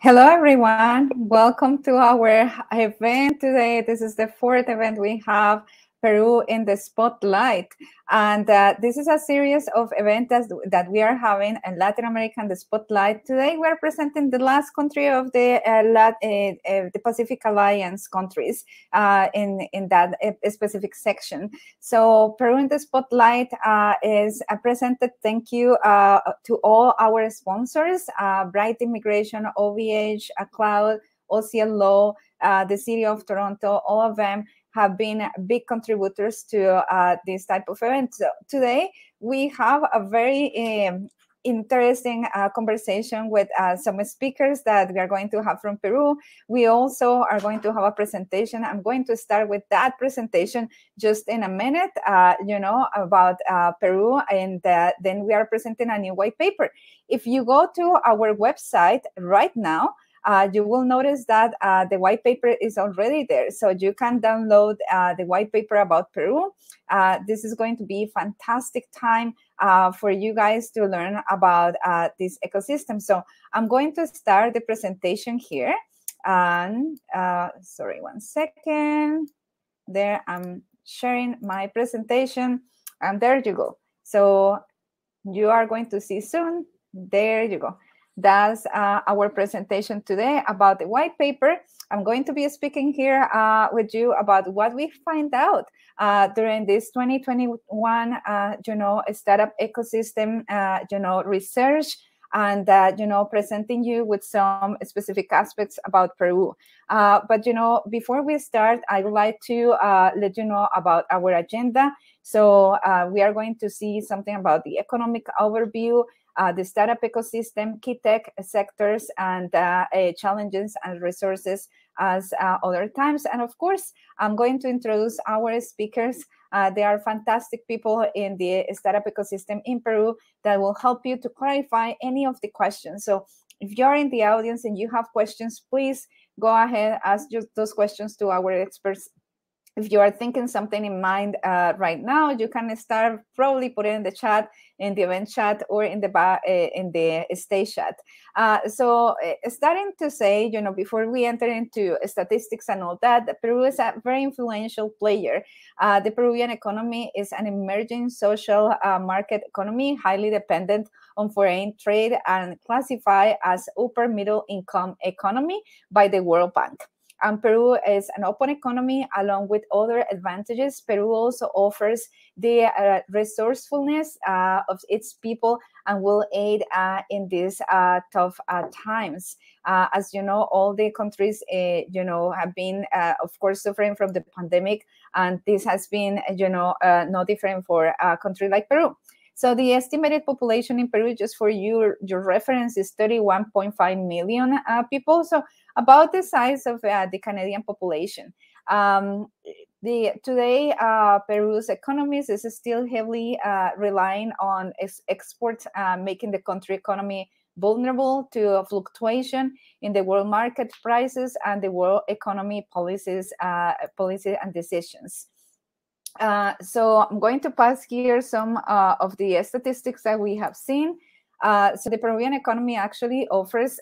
Hello, everyone. Welcome to our event today. This is the fourth event we have Peru in the spotlight. And uh, this is a series of events that we are having in Latin America in the spotlight. Today, we're presenting the last country of the uh, Lat- uh, uh the Pacific Alliance countries uh, in, in that uh, specific section. So Peru in the spotlight is presented. Thank you to all our sponsors, Bright Immigration, OVH, Cloud, OCL Law, the City of Toronto, all of them have been big contributors to uh, this type of event. So today, we have a very um, interesting uh, conversation with uh, some speakers that we are going to have from Peru. We also are going to have a presentation. I'm going to start with that presentation just in a minute, uh, you know, about uh, Peru, and uh, then we are presenting a new white paper. If you go to our website right now, uh, you will notice that uh, the white paper is already there. So you can download uh, the white paper about Peru. Uh, this is going to be a fantastic time uh, for you guys to learn about uh, this ecosystem. So I'm going to start the presentation here. And sorry, one second. There, I'm sharing my presentation. And there you go. So you are going to see soon. There you go. That's uh, our presentation today about the white paper. I'm going to be speaking here uh, with you about what we find out uh, during this 2021, uh, you know, startup ecosystem, uh, you know, research and uh, you know presenting you with some specific aspects about peru uh, but you know before we start i would like to uh, let you know about our agenda so we are going to see something about the economic overview uh, the startup ecosystem, key tech sectors, and uh, challenges and resources as uh, other times. And of course, I'm going to introduce our speakers. Uh, they are fantastic people in the startup ecosystem in Peru that will help you to clarify any of the questions. So if you're in the audience and you have questions, please go ahead, ask those questions to our experts if you are thinking something in mind uh, right now, you can start probably put it in the chat, in the event chat, or in the uh, in the stage chat. Uh, so, uh, starting to say, you know, before we enter into statistics and all that, Peru is a very influential player. Uh, the Peruvian economy is an emerging social uh, market economy, highly dependent on foreign trade, and classified as upper middle income economy by the World Bank and Peru is an open economy along with other advantages. Peru also offers the uh, resourcefulness uh, of its people and will aid uh, in these uh, tough uh, times. Uh, as you know, all the countries, you know, have been, of course, suffering from the pandemic, and this has been, you know, no different for a country like Peru. So the estimated population in Peru, just for your your reference, is 31.5 million uh, people. So about the size of uh, the Canadian population. Um, the today uh, Peru's economy is still heavily uh, relying on ex- exports, making the country economy vulnerable to fluctuation in the world market prices and the world economy policies, uh, policy and decisions. Uh, so I'm going to pass here some uh, of the statistics that we have seen. So the Peruvian economy actually offers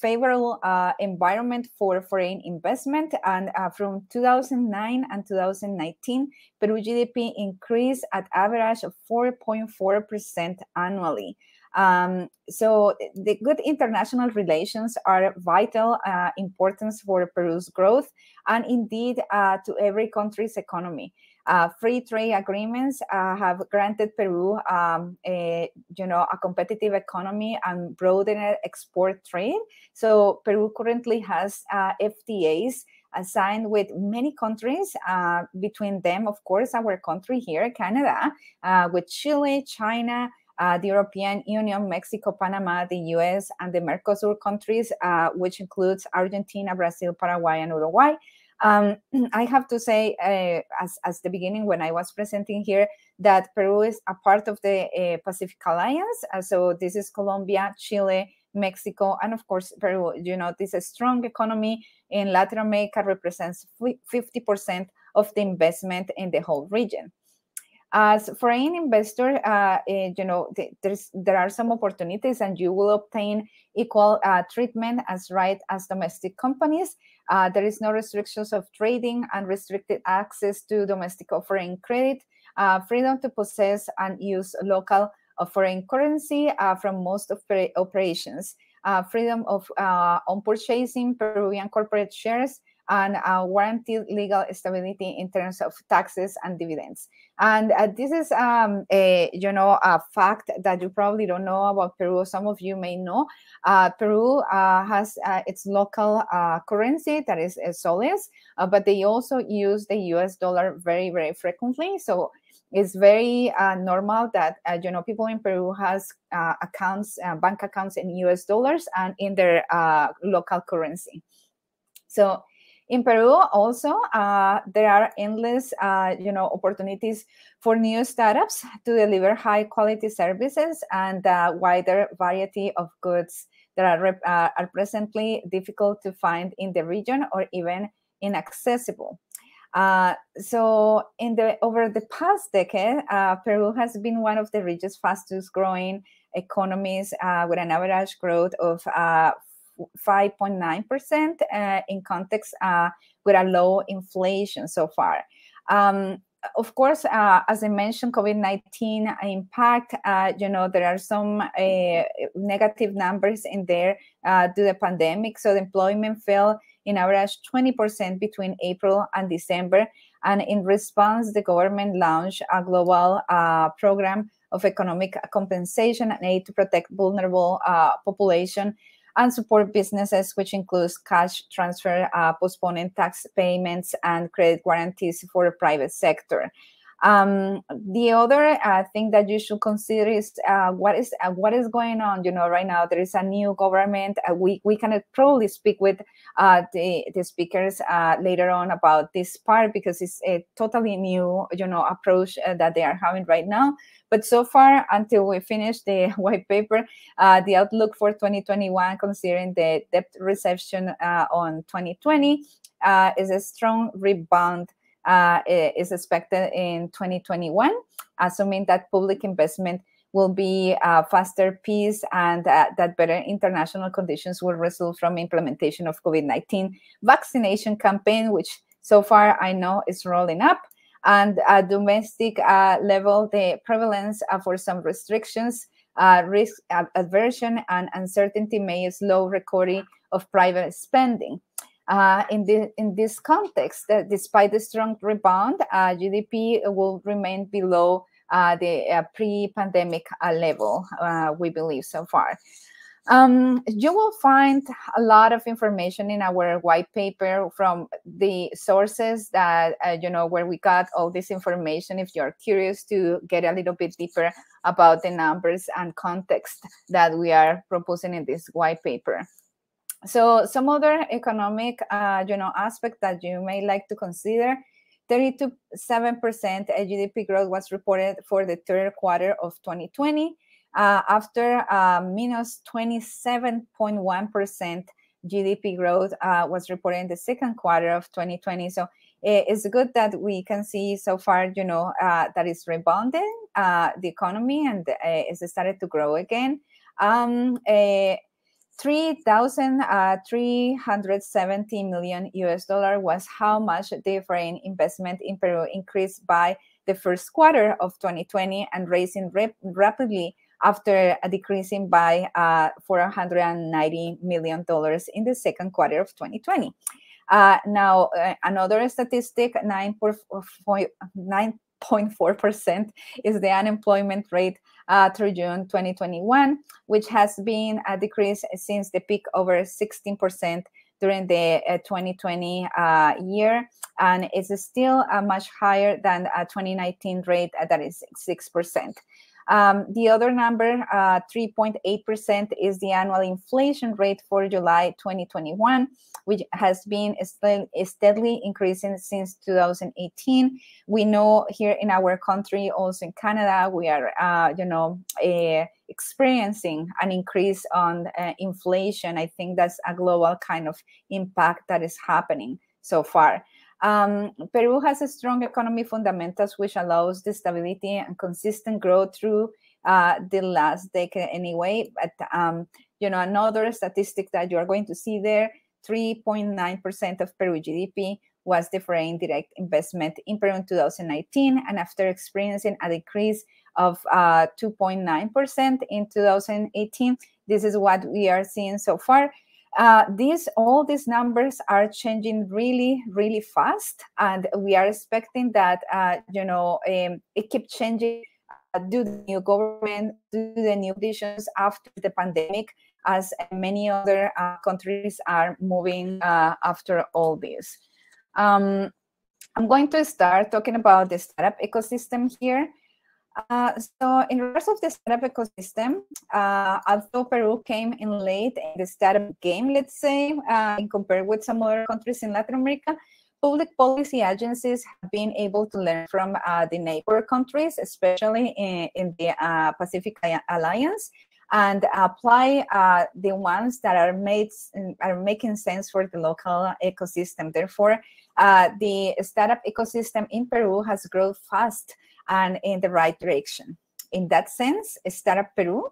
favorable uh, environment for foreign investment. And uh, from 2009 and 2019, Peru GDP increased at average of 4.4% annually. Um, so the good international relations are vital uh, importance for Peru's growth and indeed uh, to every country's economy. Uh, free trade agreements uh, have granted Peru, um, a, you know, a competitive economy and broadened export trade. So Peru currently has uh, FTAs signed with many countries. Uh, between them, of course, our country here, Canada, uh, with Chile, China. Uh, the European Union, Mexico, Panama, the US, and the Mercosur countries, which includes Argentina, Brazil, Paraguay, and Uruguay. Um, I have to say, uh, as, as the beginning when I was presenting here, that Peru is a part of the uh, Pacific Alliance. Uh, so this is Colombia, Chile, Mexico, and of course Peru. You know, this is strong economy in Latin America represents 50% of the investment in the whole region. as foreign investor, uh, eh, you know, there's there are some opportunities, and you will obtain equal uh, treatment as right as domestic companies. Uh, there is no restrictions of trading, and unrestricted access to domestic or foreign credit, uh, freedom to possess and use local or foreign currency uh, from most of operations, uh, freedom of on purchasing Peruvian corporate shares and uh, guaranteed legal stability in terms of taxes and dividends. And uh, this is, um, a, you know, a fact that you probably don't know about Peru. Some of you may know. Uh, Peru uh, has uh, its local uh, currency that is soles, but they also use the U.S. dollar very, very frequently. So it's very normal that you know people in Peru has accounts, bank accounts in U.S. dollars and in their local currency. So in Peru, also, uh, there are endless, uh, you know, opportunities for new startups to deliver high quality services and a wider variety of goods that are, uh, are presently difficult to find in the region or even inaccessible. Uh, so in the over the past decade, uh, Peru has been one of the richest, fastest growing economies uh, with an average growth of 5.9% uh, in context uh, with a low inflation so far. Um, of course, uh, as I mentioned, COVID-19 impact, uh, you know, there are some uh, negative numbers in there uh, due to the pandemic. So the employment fell in average 20% between April and December. And in response, the government launched a global program of economic compensation and aid to protect vulnerable population and support businesses, which includes cash transfer, uh, postponing tax payments, and credit guarantees for the private sector. Um, the other uh, thing that you should consider is uh, what is uh, what is going on. You know, right now there is a new government. Uh, we we can probably speak with uh, the the speakers uh, later on about this part because it's a totally new you know approach that they are having right now. But so far, until we finish the white paper, the outlook for 2021, considering the debt reception on 2020, is a strong rebound uh, is expected in 2021, assuming that public investment will be a faster pace and uh, that better international conditions will result from implementation of COVID-19 vaccination campaign, which so far I know is rolling up. And at domestic uh, level, the prevalence uh, for some restrictions, uh, risk aversion, and uncertainty may slow recovery of private spending. Uh, in, the, in this context, uh, despite the strong rebound, uh, GDP will remain below uh, the uh, pre-pandemic uh, level, we believe so far. Um, you will find a lot of information in our white paper from the sources that, you know, where we got all this information if you're curious to get a little bit deeper about the numbers and context that we are proposing in this white paper. So some other economic, uh, you know, aspect that you may like to consider, 32.7% GDP growth was reported for the third quarter of 2020 uh, after uh, minus 27.1 GDP growth uh, was reported in the second quarter of 2020. So it's good that we can see so far, you know, uh, it's rebounding uh, the economy and uh, it's started to grow again. Um, 3,370 uh, US dollar was how much the foreign investment in Peru increased by the first quarter of 2020 and raising rap rapidly after decreasing by uh, 490 million dollars in the second quarter of 2020. Uh, now, uh, another statistic, 9.4% is the unemployment rate uh, through June 2021, which has been a decrease since the peak over 16% during the uh, 2020 uh, year, and it's still uh, much higher than a 2019 rate that is 6%. Um, the other number, 3.8%, uh, is the annual inflation rate for July 2021, which has been steadily increasing since 2018. We know here in our country, also in Canada, we are, uh, you know, experiencing an increase on uh, inflation. I think that's a global kind of impact that is happening so far. Um, Peru has a strong economy fundamentals, which allows the stability and consistent growth through uh, the last decade anyway. But, um, you know, another statistic that you are going to see there, 3.9% of Peru GDP was the foreign direct investment in Peru in 2019. And after experiencing a decrease of 2.9% uh, in 2018, this is what we are seeing so far. Uh, these all these numbers are changing really really fast and we are expecting that uh, you know um, it keeps changing uh, due to the new government due to the new conditions after the pandemic as many other uh, countries are moving uh, after all this. Um, i'm going to start talking about the startup ecosystem here uh, so in regards of the startup ecosystem, uh, although Peru came in late in the startup game, let's say, uh, compared with some other countries in Latin America, public policy agencies have been able to learn from uh, the neighbor countries, especially in, in the uh, Pacific Alliance, and apply uh, the ones that are made are making sense for the local ecosystem. Therefore, the startup ecosystem in Peru has grown fast and in the right direction. In that sense, Startup Peru,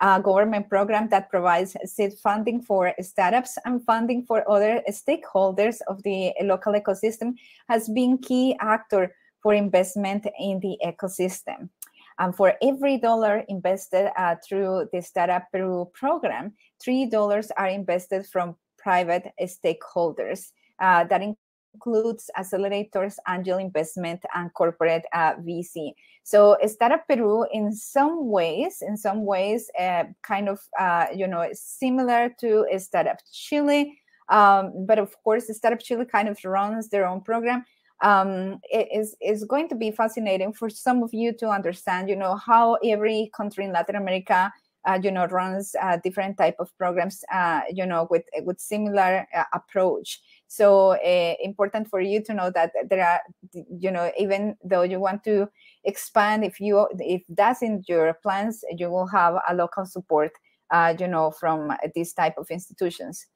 a government program that provides seed funding for startups and funding for other stakeholders of the local ecosystem, has been key actor for investment in the ecosystem. And for every dollar invested uh, through the Startup Peru program, $3 are invested from private stakeholders. Uh, that includes accelerators, angel investment, and corporate uh, VC. So Startup Peru, in some ways, in some ways, uh, kind of, uh, you know, similar to Startup Chile. Um, but of course, Startup Chile kind of runs their own program. Um, it is, is going to be fascinating for some of you to understand, you know, how every country in Latin America uh, you know runs uh, different type of programs uh, you know with with similar uh, approach so uh, important for you to know that there are you know even though you want to expand if you if that's in your plans you will have a local support uh, you know from these type of institutions.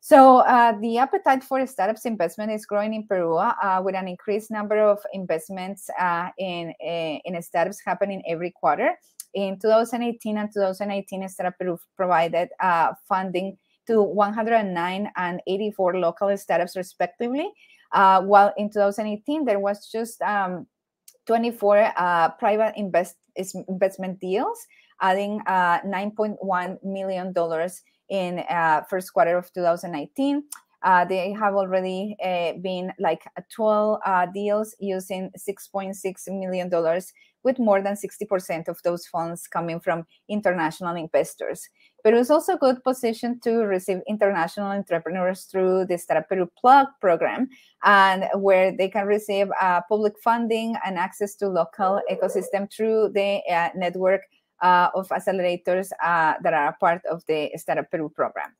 So uh, the appetite for startups investment is growing in Peru uh, with an increased number of investments uh, in in startups happening every quarter. In 2018 and 2018, Startup Peru provided uh, funding to 109 and 84 local startups respectively, uh, while in 2018 there was just um, 24 uh, private invest investment deals, adding uh, 9.1 million dollars in uh, first quarter of 2019. Uh, they have already uh, been like 12 uh, deals using $6.6 million, with more than 60% of those funds coming from international investors. Peru is also a good position to receive international entrepreneurs through the Startup Peru Plug program, and where they can receive uh, public funding and access to local ecosystem through the uh, network uh, of accelerators that are part of the Startup Peru program.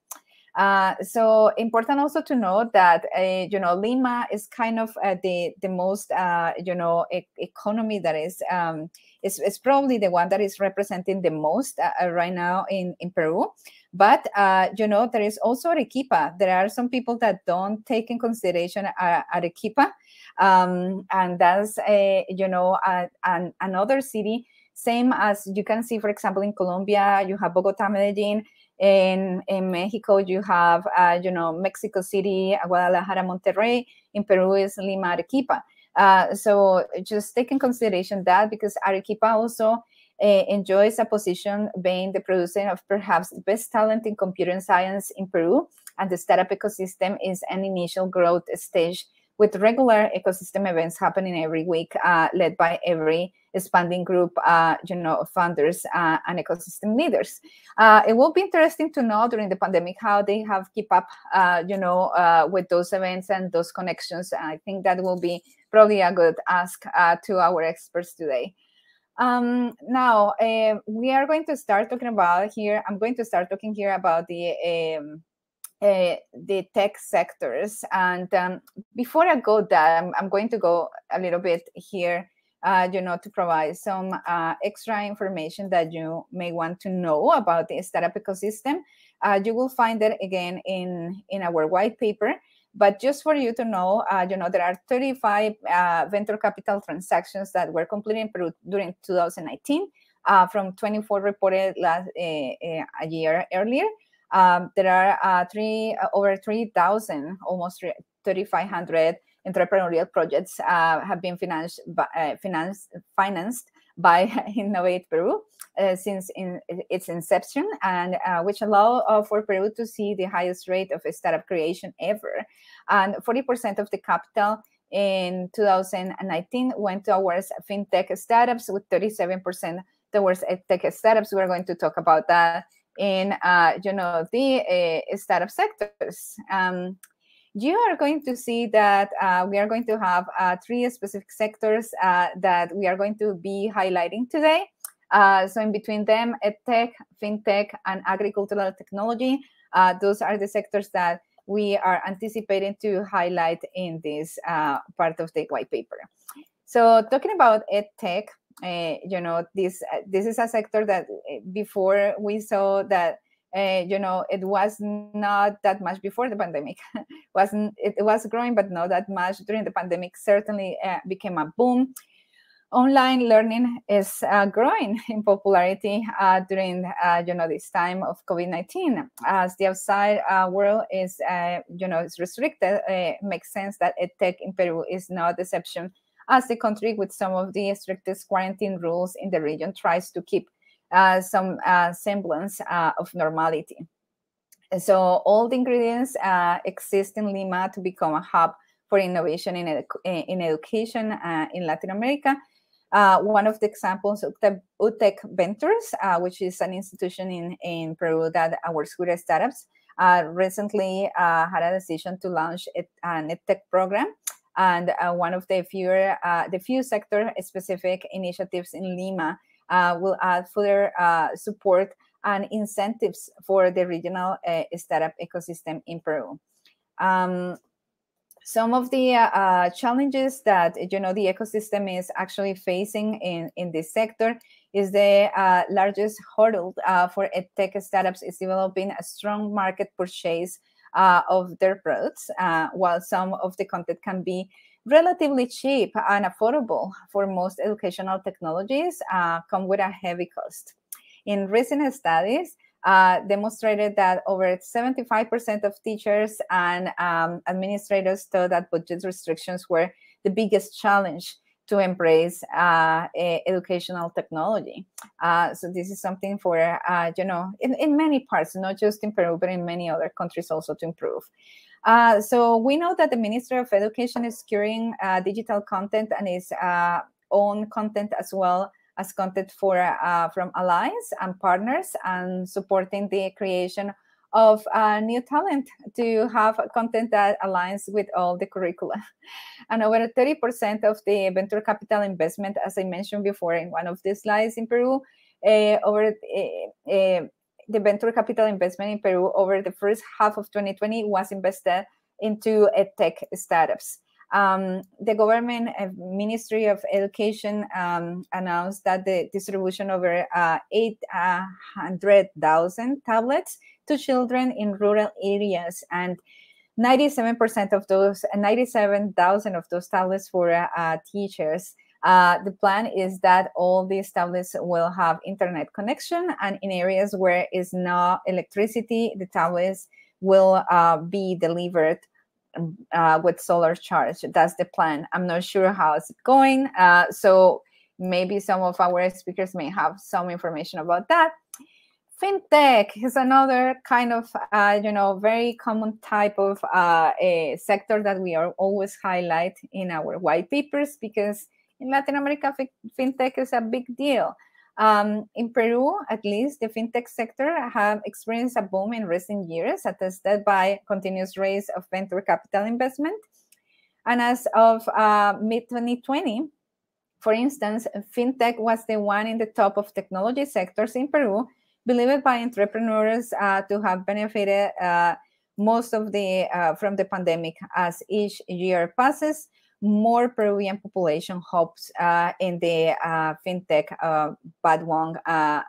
Uh, so important also to note that uh, you know Lima is kind of uh, the the most uh, you know e economy that is, um, is is probably the one that is representing the most uh, uh, right now in in Peru. But you know there is also Arequipa. There are some people that don't take in consideration Arequipa, um, and that's a you know an, another city. Same as you can see, for example, in Colombia, you have Bogota, Medellin in, in Mexico, you have, uh, you know, Mexico City, Guadalajara, Monterrey. In Peru is Lima, Arequipa. Uh, so just take in consideration that because Arequipa also uh, enjoys a position being the producer of perhaps the best talent in computer science in Peru, and the startup ecosystem is an initial growth stage with regular ecosystem events happening every week, uh, led by every expanding group, uh, you know, funders uh, and ecosystem leaders. Uh, it will be interesting to know during the pandemic how they have keep up, uh, you know, uh, with those events and those connections. I think that will be probably a good ask to our experts today. Um, now, we are going to start talking about here, I'm going to start talking here about the um, uh, the tech sectors. And um, before I go there, I'm, I'm, going to go a little bit here, uh, you know, to provide some uh, extra information that you may want to know about the startup ecosystem. Uh, you will find it again in, in our white paper. But just for you to know, uh, you know, there are 35 uh, venture capital transactions that were completed in Peru during 2019 uh, from 24 reported last a year earlier. Um, there are three over 3,000, almost 3,500 entrepreneurial projects uh, have been financed by, uh, financed, financed by Innovate Peru uh, since in its inception, and uh, which allow for Peru to see the highest rate of startup creation ever. And 40% of the capital in 2019 went towards fintech startups, with 37% towards tech startups. We're going to talk about that in uh, you know the uh, startup sectors. Um, you are going to see that uh, we are going to have uh, three specific sectors uh, that we are going to be highlighting today. Uh, so in between them, edtech, fintech, and agricultural technology, those are the sectors that we are anticipating to highlight in this part of the white paper. So talking about edtech, uh, you know this uh, this is a sector that uh, before we saw that uh, you know it was not that much before the pandemic. Wasn't it, was growing but not that much during the pandemic. Certainly uh, became a boom. Online learning is uh, growing in popularity during you know this time of covid-19 as the outside world is you know is restricted it makes sense that tech in peru is no deception as the country with some of the strictest quarantine rules in the region tries to keep uh, some uh, semblance uh, of normality. So all the ingredients uh, exist in Lima to become a hub for innovation in, edu in education uh, in Latin America. Uh, one of the examples of the UTEC Ventures, which is an institution in, in Peru that works with startups, recently had a decision to launch a, an EdTech program and uh, one of the few uh, the few sector specific initiatives in Lima will add further uh, support and incentives for the regional uh, startup ecosystem in Peru. Um, some of the uh, challenges that you know the ecosystem is actually facing in in this sector is the largest hurdle for tech startups is developing a strong market purchase uh, of their products, uh, while some of the content can be relatively cheap and affordable for most educational technologies, uh, come with a heavy cost. In recent studies, uh, demonstrated that over 75% of teachers and um, administrators thought that budget restrictions were the biggest challenge to embrace uh, educational technology. Uh, so this is something for, uh, you know, in, in many parts, not just in Peru, but in many other countries also to improve. Uh, so we know that the Ministry of Education is curing uh, digital content and its uh, own content as well as content for from allies and partners and supporting the creation of uh, new talent to have content that aligns with all the curricula. And over 30% of the venture capital investment, as I mentioned before in one of the slides in Peru, uh, over uh, the venture capital investment in Peru over the first half of 2020 was invested into tech startups. Um, the government uh, Ministry of Education um, announced that the distribution over uh, 800,000 tablets to children in rural areas and 97% of those 97,000 of those tablets for uh, teachers. Uh, the plan is that all these tablets will have internet connection and in areas where is no electricity, the tablets will uh, be delivered uh, with solar charge. That's the plan. I'm not sure how it's going. Uh, so maybe some of our speakers may have some information about that. FinTech is another kind of, uh, you know, very common type of sector that we are always highlight in our white papers because in Latin America, FinTech is a big deal. Um, in Peru, at least, the fintech sector have experienced a boom in recent years, attested by continuous rise of venture capital investment. And as of uh, mid 2020, for instance, fintech was the one in the top of technology sectors in Peru, believed by entrepreneurs uh, to have benefited uh, most of the uh, from the pandemic. As each year passes, more Peruvian population hopes uh, in the uh, fintech uh, bandwagon, uh,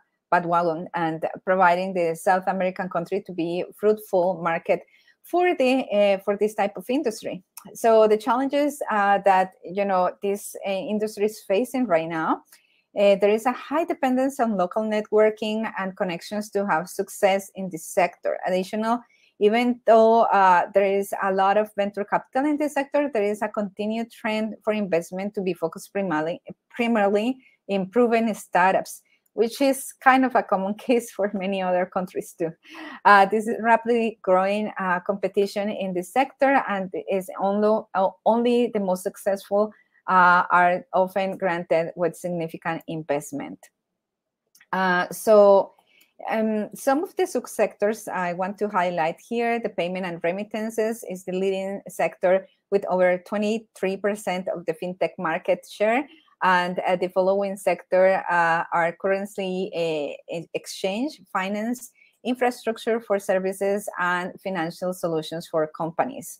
and providing the South American country to be fruitful market for the uh, for this type of industry. So the challenges uh, that you know this uh, industry is facing right now, there is a high dependence on local networking and connections to have success in this sector. Additional, even though uh, there is a lot of venture capital in this sector, there is a continued trend for investment to be focused primarily primarily in proven startups which is kind of a common case for many other countries too. Uh, this is rapidly growing uh, competition in this sector and is only, only the most successful uh, are often granted with significant investment. Uh, so um, some of the subsectors I want to highlight here, the payment and remittances is the leading sector with over 23% of the fintech market share and uh, the following sector uh, are currently uh, exchange, finance, infrastructure for services, and financial solutions for companies.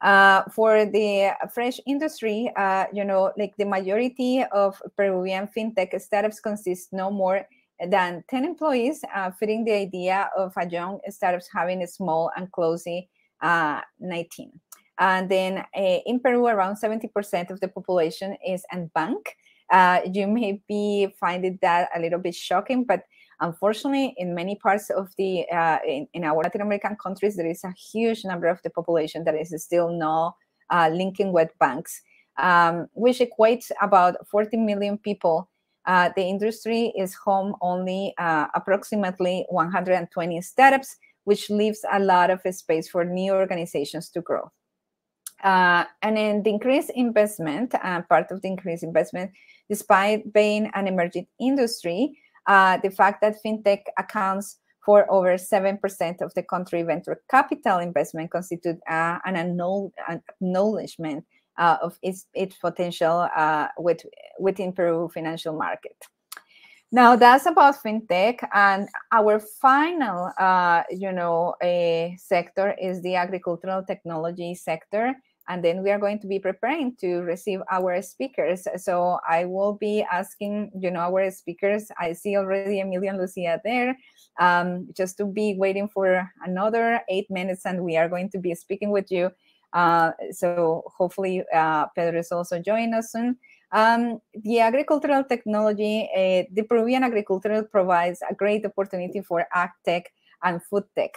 Uh, for the fresh industry, uh, you know, like the majority of Peruvian fintech startups consist no more than 10 employees, uh, fitting the idea of a young startups having a small and closely 19. And then uh, in Peru, around 70% of the population is unbanked. Uh, you may be finding that a little bit shocking, but unfortunately, in many parts of the uh, in, in, our Latin American countries, there is a huge number of the population that is still not uh, linking with banks, um, which equates about 40 million people. Uh, the industry is home only uh, approximately 120 startups, which leaves a lot of space for new organizations to grow. Uh, and then the increased investment, uh, part of the increased investment, despite being an emerging industry, uh, the fact that fintech accounts for over 7% of the country venture capital investment constitute uh, an acknowledgement uh, of its, its potential uh, with, within Peru financial market. Now that's about fintech, and our final, you know, sector is the agricultural technology sector and then we are going to be preparing to receive our speakers. So i will be asking you know our speakers. I see already Emilio and lucia there. Um, just to be waiting for another eight minutes and we are going to be speaking with you uh, so hopefully uh, pedro is also joining us soon um, the agricultural technology uh, the peruvian agriculture provides a great opportunity for ag tech and food tech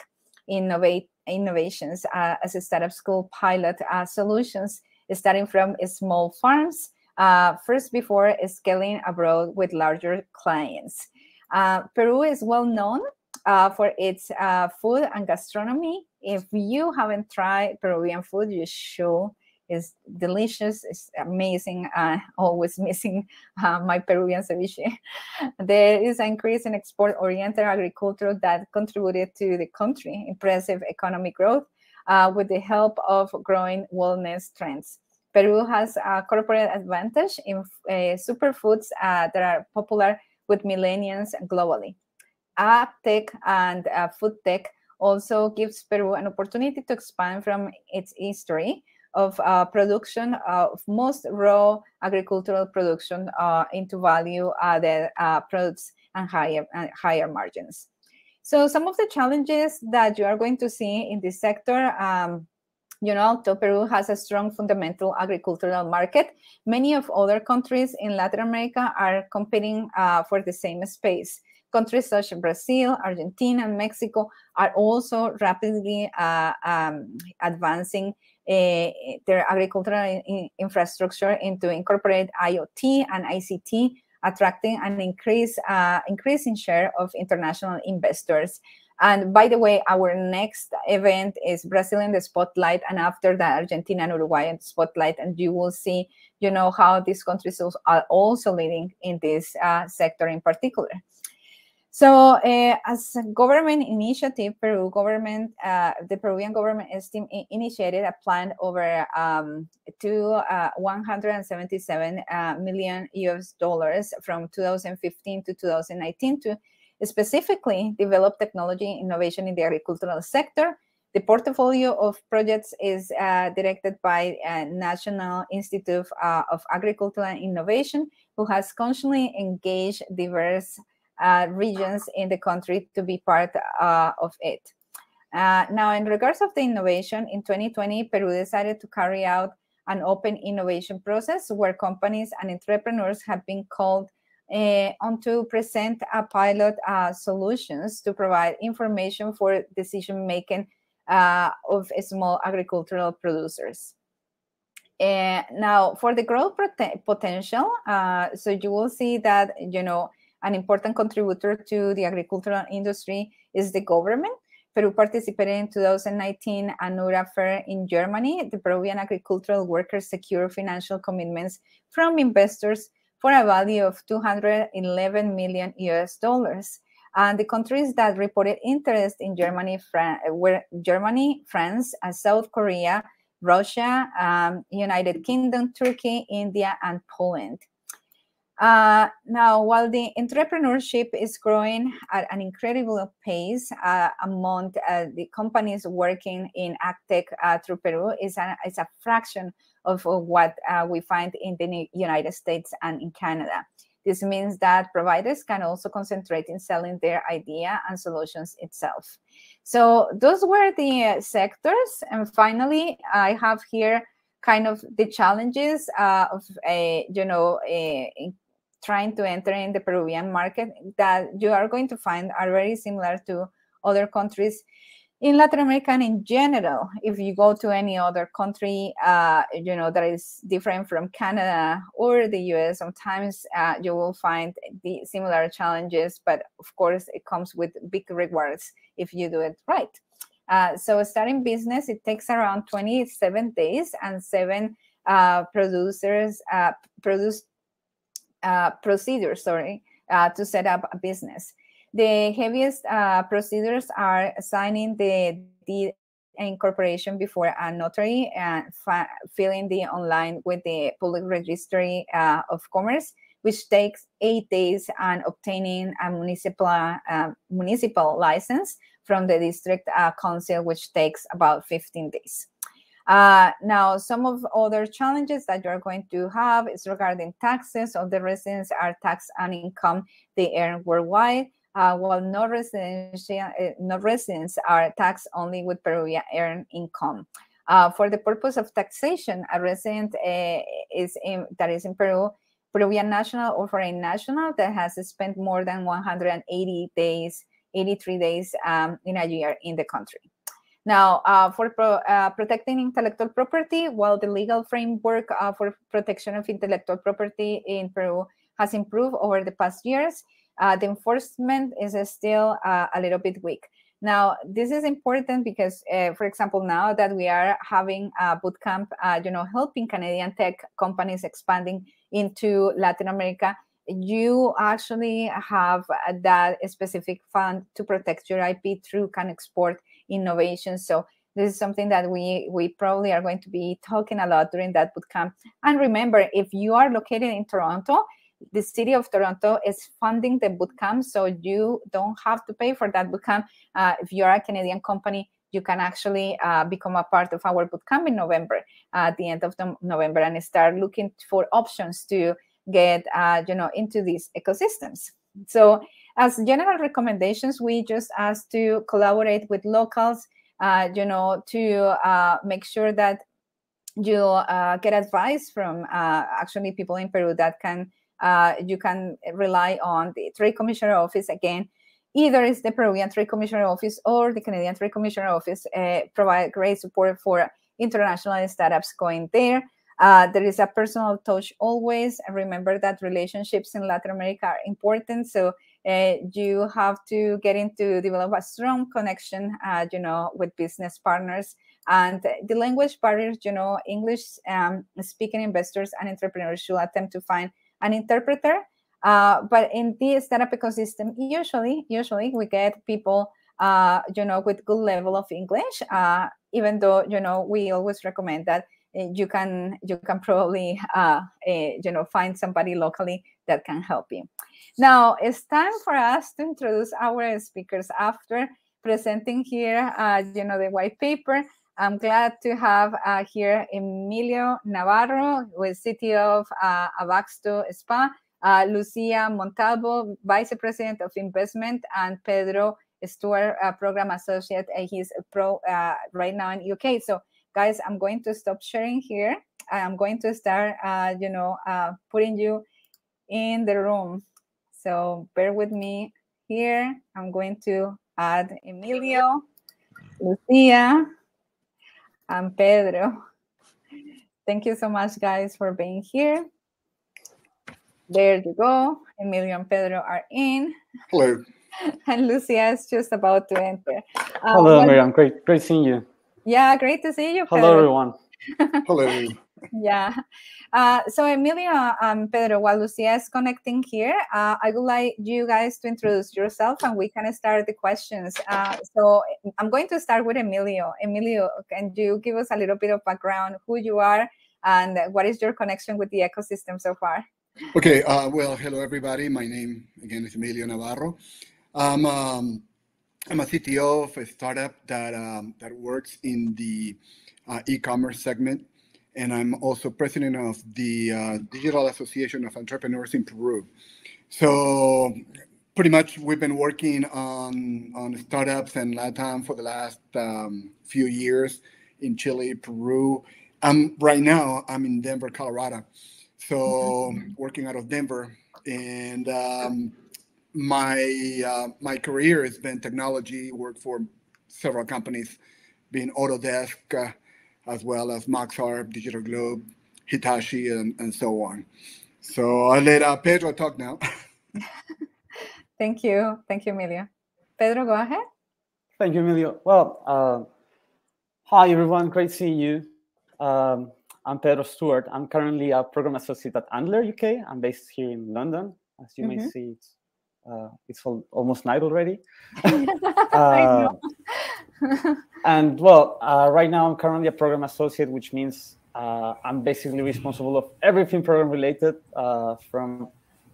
innovate innovations uh, as a startup school pilot uh, solutions, starting from small farms, uh, first before scaling abroad with larger clients. Peru is well known for its food and gastronomy. If you haven't tried Peruvian food, you should is delicious. It's amazing. Uh, always missing uh, my Peruvian ceviche. there is an increase in export-oriented agriculture that contributed to the country impressive economic growth uh, with the help of growing wellness trends. Peru has a corporate advantage in uh, superfoods uh, that are popular with millennials globally. Ag tech and uh, food tech also gives Peru an opportunity to expand from its history of uh, production of most raw agricultural production uh, into value added uh, products and higher uh, higher margins. So some of the challenges that you are going to see in this sector. Um, you know, Peru has a strong fundamental agricultural market. Many of other countries in Latin America are competing uh, for the same space. Countries such as Brazil, Argentina, and Mexico are also rapidly uh, um, advancing uh, their agricultural in infrastructure into incorporate IoT and ICT, attracting an increase uh, increasing share of international investors. And by the way, our next event is Brazil in the spotlight, and after that, Argentina and Uruguay in the spotlight. And you will see, you know, how these countries are also leading in this uh, sector in particular. So, uh, as a government initiative, Peru government, uh, the Peruvian government initiated a plan over um, to uh, 177 uh, million US dollars from 2015 to 2019 to specifically develop technology innovation in the agricultural sector. The portfolio of projects is uh, directed by uh, National Institute of Agricultural Innovation, who has constantly engaged diverse uh, regions in the country to be part uh, of it. Uh, now, in regards of the innovation, in 2020, Peru decided to carry out an open innovation process where companies and entrepreneurs have been called uh, on to present a pilot uh, solutions to provide information for decision making uh, of small agricultural producers. Now, for the growth potential, uh, so you will see that you know an important contributor to the agricultural industry is the government. Peru participated in 2019 Anuga Fair in Germany. The Peruvian agricultural workers secure financial commitments from investors for a value of 211 million US dollars. And the countries that reported interest in Germany Fran- were Germany, France, uh, South Korea, Russia, um, United Kingdom, Turkey, India, and Poland. Uh, now, while the entrepreneurship is growing at an incredible pace uh, among uh, the companies working in AgTech uh, through Peru, is a, is a fraction of what uh, we find in the United States and in Canada. This means that providers can also concentrate in selling their idea and solutions itself. So those were the uh, sectors. And finally, I have here kind of the challenges uh, of a, you know, a, trying to enter in the Peruvian market that you are going to find are very similar to other countries in Latin America and in general, if you go to any other country, uh, you know, that is different from Canada or the US, sometimes uh, you will find the similar challenges, but of course it comes with big rewards if you do it right. Uh, so starting business, it takes around 27 days and seven uh, producers, uh, produce uh, procedures, sorry, uh, to set up a business. The heaviest uh, procedures are signing the deed incorporation before a notary and filling the online with the public registry uh, of commerce, which takes eight days, and obtaining a municipal uh, municipal license from the district uh, council, which takes about 15 days. Uh, now, some of other challenges that you're going to have is regarding taxes. All the residents are taxed on income they earn worldwide uh, while no residents, eh, no residents are taxed only with Peruvian earned income. Uh, for the purpose of taxation, a resident uh, is in, that is in Peru, Peruvian national or foreign national that has spent more than 180 days, 83 days um, in a year in the country. Now, uh, for pro, uh, protecting intellectual property, while the legal framework uh, for protection of intellectual property in Peru has improved over the past years, uh, the enforcement is still uh, a little bit weak. Now, this is important because, uh, for example, now that we are having a bootcamp, you know, helping Canadian tech companies expanding into Latin America, you actually have that specific fund to protect your IP through CanExport innovation. So this is something that we we probably are going to be talking a lot during that bootcamp. And remember, if you are located in Toronto, the city of Toronto is funding the bootcamp, so you don't have to pay for that bootcamp. Uh, if you're a Canadian company, you can actually uh, become a part of our bootcamp in November, uh, at the end of the November, and start looking for options to get uh, you know into these ecosystems. So, as general recommendations, we just ask to collaborate with locals, uh, you know, to uh, make sure that you get advice from actually people in Peru that can uh, you can rely on the Trade Commissioner Office again. Either it's the Peruvian Trade Commissioner Office or the Canadian Trade Commissioner Office uh, provide great support for international startups going there. Uh, there is a personal touch always. Remember that relationships in Latin America are important. So uh, you have to get into develop a strong connection, uh, you know, with business partners and the language barriers. You know, English um, speaking investors and entrepreneurs should attempt to find an interpreter. Uh, but in the startup ecosystem, usually, usually we get people, uh, you know, with good level of English. Uh, even though you know, we always recommend that you can you can probably uh, eh, you know find somebody locally that can help you. Now it's time for us to introduce our speakers after presenting here, uh, you know, the white paper. I'm glad to have uh, here Emilio Navarro with City of uh, Spa, uh, Lucia Montalvo, Vice President of Investment, and Pedro Stuart, uh, program associate. And he's pro uh, right now in UK. So, guys, I'm going to stop sharing here. I'm going to start, uh, you know, uh, putting you in the room. So bear with me here. I'm going to add Emilio, Lucia, and Pedro. Thank you so much, guys, for being here. There you go. Emilio and Pedro are in. Hello. And Lucia is just about to enter. Um, Hello, Miriam. Great, great seeing you. Yeah, great to see you. Pedro. Hello, everyone. Hello. yeah. Uh, so Emilio and um, Pedro, while Lucia is connecting here, uh, I would like you guys to introduce yourself and we can start the questions. Uh, so I'm going to start with Emilio. Emilio, can you give us a little bit of background, who you are and what is your connection with the ecosystem so far? Okay, uh, well, hello everybody. My name again is Emilio Navarro. I'm, um, I'm a CTO of a startup that, um, that works in the uh, e-commerce segment and I'm also president of the uh, Digital Association of Entrepreneurs in Peru. So pretty much we've been working on, on startups and LATAM for the last um, few years in Chile, Peru. Um, right now I'm in Denver, Colorado. So mm-hmm. working out of Denver and um, my uh, my career has been technology, worked for several companies, being Autodesk, uh, as well as Maxar, Digital Globe, Hitachi, and, and so on. So I'll let uh, Pedro talk now. Thank you. Thank you, Emilio. Pedro, go ahead. Thank you, Emilio. Well, uh, hi, everyone. Great seeing you. Um, I'm Pedro Stewart. I'm currently a program associate at Antler UK. I'm based here in London. As you mm-hmm. may see, it's, uh, it's almost night already. uh, and well, uh, right now I'm currently a program associate, which means uh, I'm basically responsible of everything program related, uh, from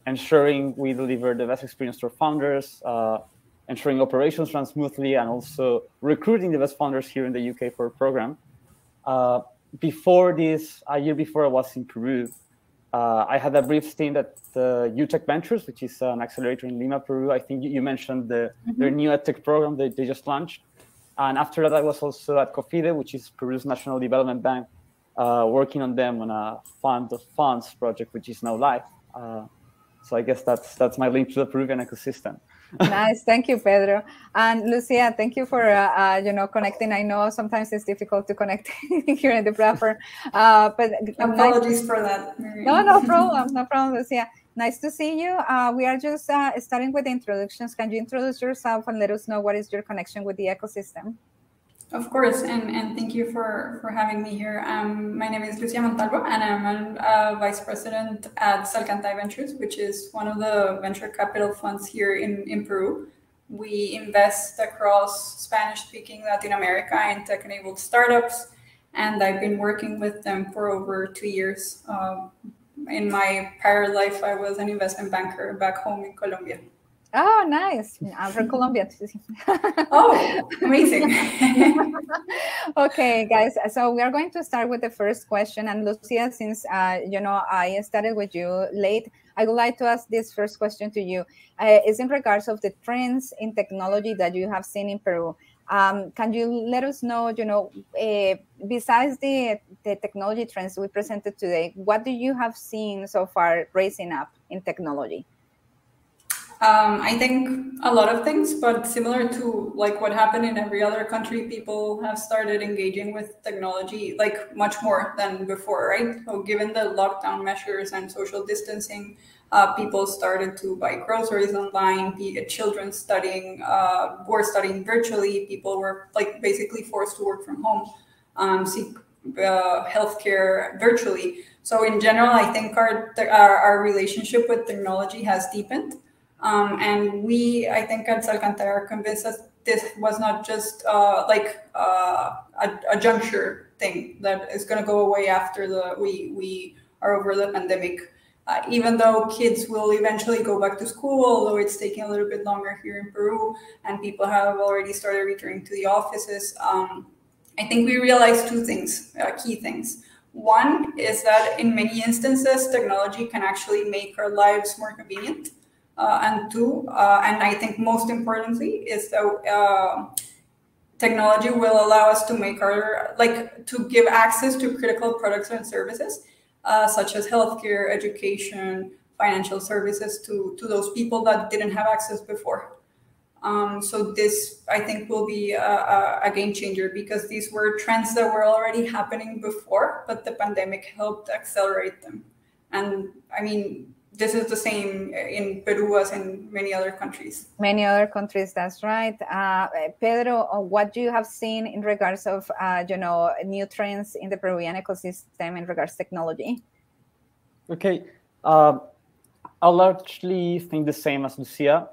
ensuring we deliver the best experience to our founders, uh, ensuring operations run smoothly, and also recruiting the best founders here in the UK for a program. Uh, before this, a year before I was in Peru, uh, I had a brief stint at the UTEC Ventures, which is an accelerator in Lima, Peru. I think you, mentioned the, mm-hmm. their new EdTech program that they just launched. And after that, I was also at COFIDE, which is Peru's National Development Bank, uh, working on them on a fund of funds project, which is now live. Uh, so I guess that's that's my link to the Peruvian ecosystem. Nice, thank you, Pedro. And Lucia, thank you for uh, uh, you know connecting. I know sometimes it's difficult to connect here in the platform, uh, but apologies nice. for that. No, no problem, no problem, Lucia. Nice to see you. Uh, we are just uh, starting with the introductions. Can you introduce yourself and let us know what is your connection with the ecosystem? Of course, and, and thank you for, for having me here. Um, my name is Lucia Montalvo, and I'm a uh, vice president at Salcantay Ventures, which is one of the venture capital funds here in, in Peru. We invest across Spanish speaking Latin America in tech enabled startups, and I've been working with them for over two years. Um, in my prior life, I was an investment banker back home in Colombia. Oh, nice. I'm from Colombia. oh, amazing. okay, guys. So we are going to start with the first question. And Lucia, since uh, you know I started with you late, I would like to ask this first question to you. Uh, is in regards of the trends in technology that you have seen in Peru. Um, can you let us know, you know, uh, besides the, the technology trends we presented today, what do you have seen so far raising up in technology? Um, I think a lot of things, but similar to like what happened in every other country, people have started engaging with technology like much more than before, right? So given the lockdown measures and social distancing, uh, people started to buy groceries online. Be children studying uh, were studying virtually. People were like basically forced to work from home, um, seek uh, healthcare virtually. So in general, I think our, our, our relationship with technology has deepened, um, and we I think at Salcantay are convinced that this was not just uh, like uh, a, a juncture thing that is going to go away after the we we are over the pandemic uh, even though kids will eventually go back to school, although it's taking a little bit longer here in Peru, and people have already started returning to the offices, um, I think we realized two things, uh, key things. One is that in many instances, technology can actually make our lives more convenient. Uh, and two, uh, and I think most importantly, is that uh, technology will allow us to make our like to give access to critical products and services uh, such as healthcare, education, financial services to to those people that didn't have access before. Um, so this, I think, will be a, a, game changer because these were trends that were already happening before, but the pandemic helped accelerate them. And I mean, this is the same in Peru as in many other countries. Many other countries, that's right. Uh, Pedro, uh, what you have seen in regards of, uh, you know, new trends in the Peruvian ecosystem in regards to technology? Okay. Uh, I largely think the same as Lucia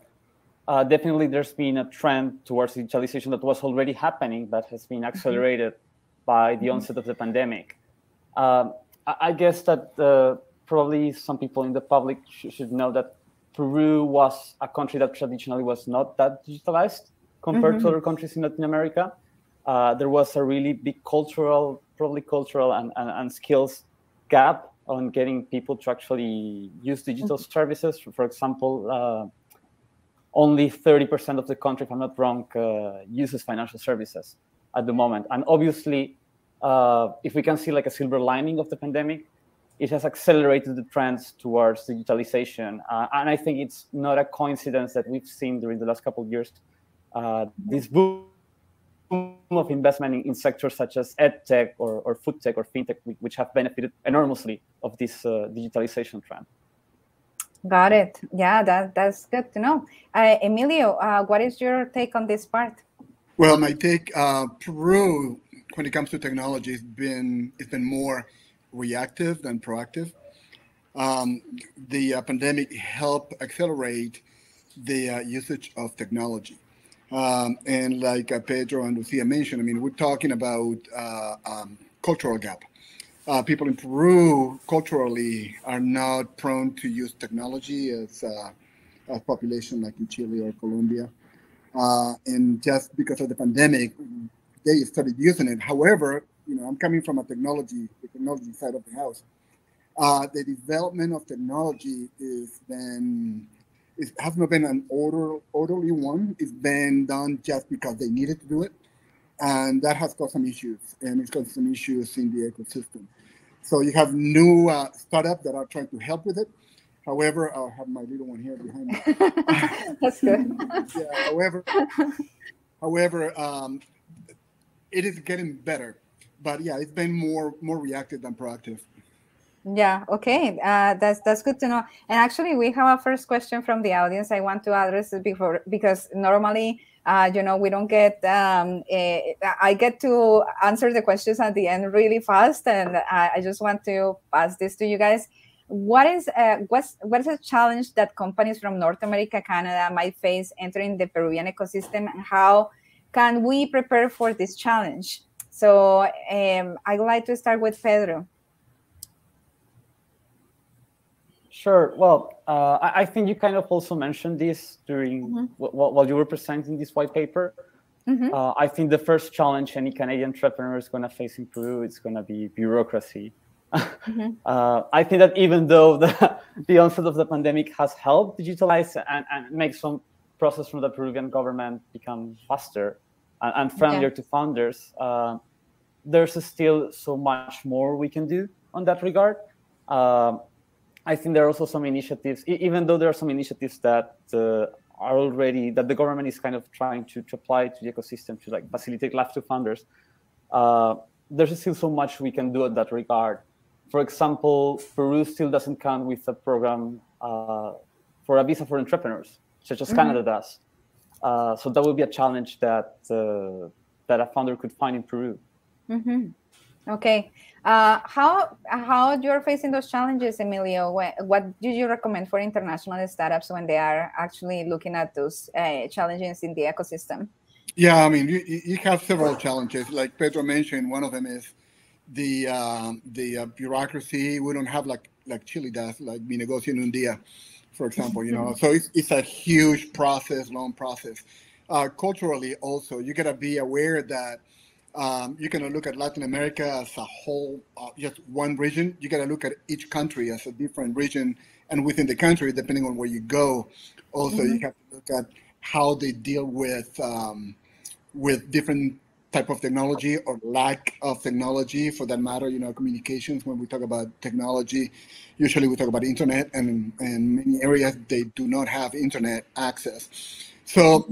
uh, definitely there's been a trend towards digitalization that was already happening but has been mm-hmm. accelerated mm-hmm. by the mm-hmm. onset of the pandemic. Um, I, I, guess that uh, probably some people in the public sh- should know that Peru was a country that traditionally was not that digitalized compared mm-hmm. to other countries in Latin America. Uh, there was a really big cultural, probably cultural and, and, and skills gap on getting people to actually use digital mm-hmm. services. For example, uh, only 30% of the country, if I'm not wrong, uh, uses financial services at the moment. And obviously, uh, if we can see like a silver lining of the pandemic, it has accelerated the trends towards digitalization. Uh, and I think it's not a coincidence that we've seen during the last couple of years uh, this boom of investment in, in, sectors such as edtech or, or food tech or fintech, which have benefited enormously of this uh, digitalization trend. Got it. Yeah, that that's good to know. Uh, Emilio, uh, what is your take on this part? Well, my take, uh, Peru, when it comes to technology, has been it's been more reactive than proactive. Um, the uh, pandemic helped accelerate the uh, usage of technology. Um, and like uh, Pedro and Lucia mentioned, I mean, we're talking about um, cultural gap uh, people in Peru culturally are not prone to use technology as uh, a population like in Chile or Colombia. Uh, and just because of the pandemic, they started using it. However, you know, I'm coming from a technology, the technology side of the house. Uh, the development of technology is then it has not been an order, orderly one. It's been done just because they needed to do it and that has caused some issues, and it's caused some issues in the ecosystem. So you have new uh, startups that are trying to help with it. However, I'll have my little one here behind me. That's good. yeah, however, however, um, it is getting better, but yeah, it's been more more reactive than proactive. Yeah. Okay. Uh, that's that's good to know. And actually, we have a first question from the audience. I want to address it before because normally uh, you know, we don't get, um, a, I get to answer the questions at the end really fast. And I, I just want to pass this to you guys. What is, uh, what's, what is a challenge that companies from North America, Canada might face entering the Peruvian ecosystem and how can we prepare for this challenge? So um, I would like to start with Pedro. Sure. Well, uh, I, I, think you kind of also mentioned this during mm-hmm. while you were presenting this white paper. Mm-hmm. Uh, I think the first challenge any Canadian entrepreneur is going to face in Peru is going to be bureaucracy. Mm-hmm. uh, I think that even though the, the onset of the pandemic has helped digitalize and, and make some process from the Peruvian government become faster and, and friendlier yeah. to founders, uh, there's still so much more we can do on that regard. Uh, I think there are also some initiatives, even though there are some initiatives that uh, are already that the government is kind of trying to, to apply to the ecosystem to like facilitate life to founders. Uh, there's still so much we can do in that regard. For example, Peru still doesn't count with a program uh, for a visa for entrepreneurs, such as mm-hmm. Canada does. Uh, so that would be a challenge that uh, that a founder could find in Peru. Mm-hmm. Okay. Uh, how how you're facing those challenges, Emilio? What, what do you recommend for international startups when they are actually looking at those uh, challenges in the ecosystem? Yeah, I mean, you, you have several challenges. Like Pedro mentioned, one of them is the um, the uh, bureaucracy. We don't have like like Chile does, like Mi Negocio en un día, for example. You know, so it's, it's a huge process, long process. Uh, culturally, also, you gotta be aware that um, you can look at Latin America as a whole, uh, just one region. You got to look at each country as a different region and within the country, depending on where you go, also mm-hmm. you have to look at how they deal with um, with different type of technology or lack of technology. For that matter you know communications when we talk about technology usually we talk about internet and in many areas they do not have internet access. So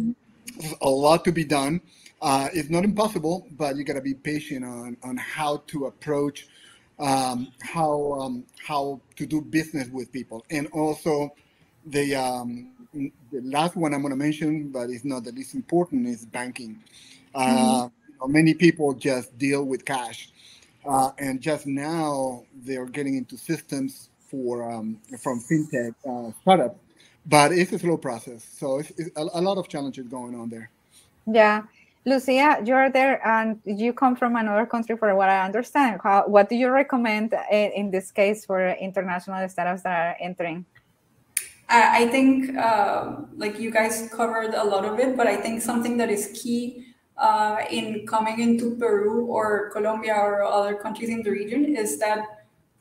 a lot to be done uh, it's not impossible but you got to be patient on on how to approach um, how um, how to do business with people and also the um, the last one i'm going to mention but it's not the least important is banking uh, mm-hmm know, many people just deal with cash, uh, and just now they're getting into systems for um, from fintech uh, startup, but it's a slow process. So it's, it's a, a, lot of challenges going on there. Yeah. Lucia, you're there and you come from another country, for what I understand. How, what do you recommend in, in this case for international startups that are entering? I think, uh, like you guys covered a lot of it, but I think something that is key uh, in coming into Peru or Colombia or other countries in the region is that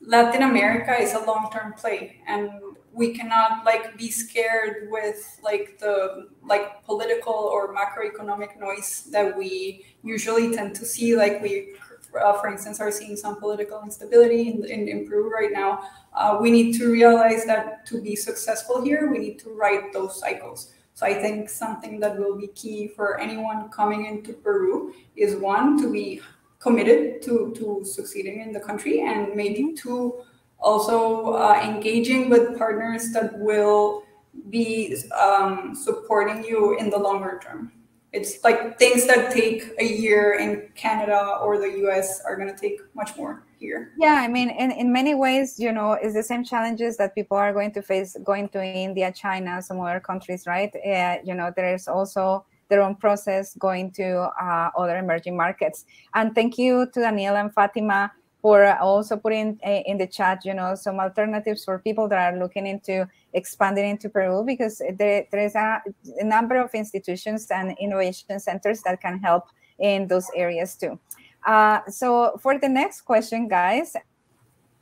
Latin America is a long-term play and we cannot like be scared with like the like political or macroeconomic noise that we usually tend to see. Like we uh, for instance are seeing some political instability in, in, in Peru right now. Uh, we need to realize that to be successful here we need to ride those cycles. So I think something that will be key for anyone coming into Peru is one to be committed to to succeeding in the country, and maybe two also uh, engaging with partners that will be um, supporting you in the longer term. It's like things that take a year in Canada or the US are going to take much more here. Yeah, I mean, in, in many ways, you know, it's the same challenges that people are going to face going to India, China, some other countries, right? Uh, you know, there is also their own process going to uh, other emerging markets. And thank you to Daniel and Fatima for also putting uh, in the chat, you know, some alternatives for people that are looking into expanding into Peru because there, there is a, a number of institutions and innovation centers that can help in those areas too. Uh, so for the next question, guys,